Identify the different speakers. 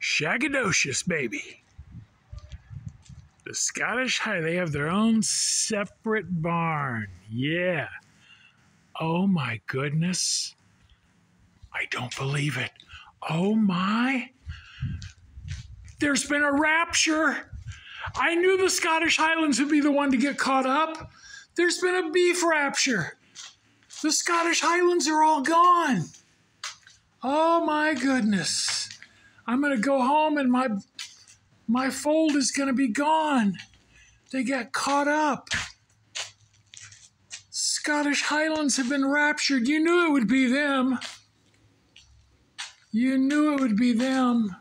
Speaker 1: Shagadocious, baby. The Scottish High, they have their own separate barn. Yeah. Oh my goodness. I don't believe it. Oh my. There's been a rapture. I knew the Scottish Highlands would be the one to get caught up. There's been a beef rapture. The Scottish Highlands are all gone. Oh my goodness. I'm going to go home and my my fold is going to be gone. They got caught up. Scottish Highlands have been raptured. You knew it would be them. You knew it would be them.